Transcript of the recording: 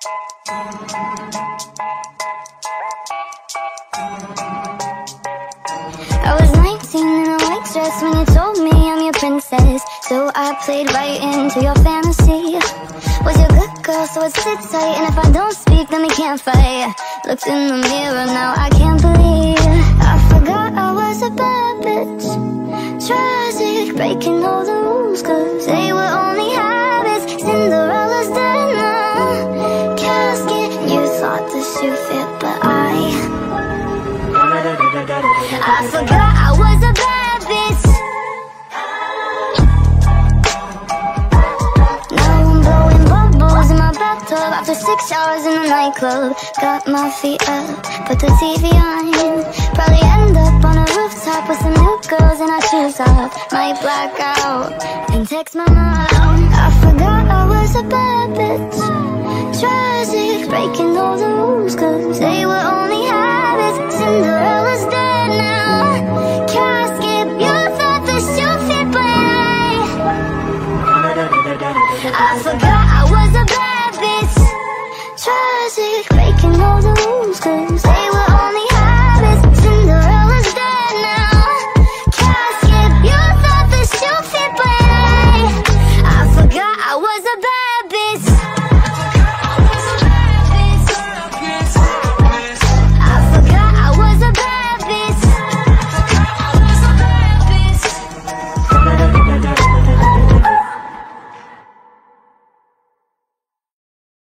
I was 19 in a white dress when you told me I'm your princess. So I played right into your fantasy. Was your good girl, so I sit tight. And if I don't speak, then we can't fight. Looked in the mirror, now I can't believe. I forgot I was a bad bitch. Tragic, breaking all the rules Cause fit, but I I forgot I was a bad bitch Now I'm blowing bubbles in my bathtub After six hours in the nightclub. Got my feet up, put the TV on. Probably end up on a rooftop With some new girls and our shoes off Might black out and text my mom. I forgot I was a bad bitch I forgot I was a bad bitch Tragic, breaking all the rules cause.